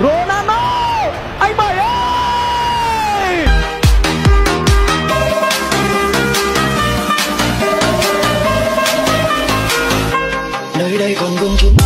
Ronaldo! Anh bảy ơi! Nơi đây còn vương chúng